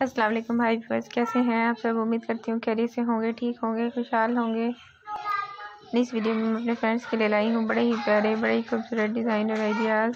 السلام علیکم بھائی ویورز، کیسے ہیں؟ آپ سب امید کرتی ہوں خیریت سے ہوں گے، ٹھیک ہوں گے، خوشحال ہوں گے۔ اس ویڈیو میں میں اپنے فرینڈس کے لیے لائی ہوں بڑے ہی پیارے، بڑے ہی خوبصورت ڈیزائن اور آئیڈیاز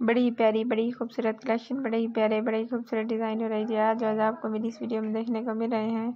بڑی ہی پیاری، بڑی ہی خوبصورت کلیکشن بڑے ہی پیارے بڑے ہی خوبصورت ڈیزائن اور آئیڈیاز جو آج آپ کو میری اس ویڈیو میں دیکھنے کو مل رہے ہیں۔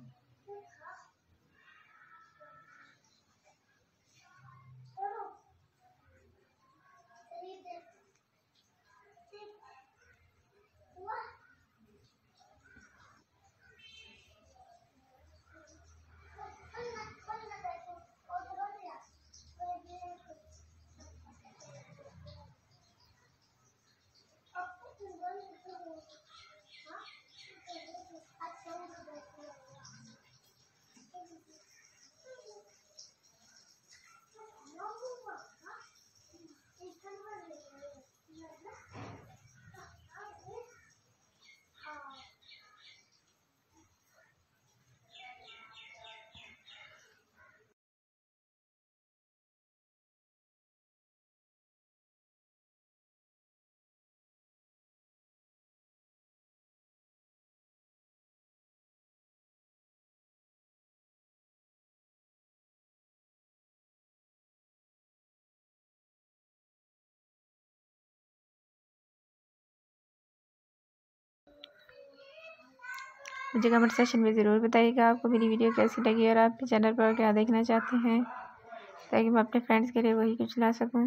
مجھے کمنٹ سیشن میں ضرور بتائیے گا آپ کو میری ویڈیو کیسی لگی اور آپ کے چینل پر کیا دیکھنا چاہتے ہیں تاکہ میں اپنے فرینڈس کے لیے وہی کچھ لا سکوں۔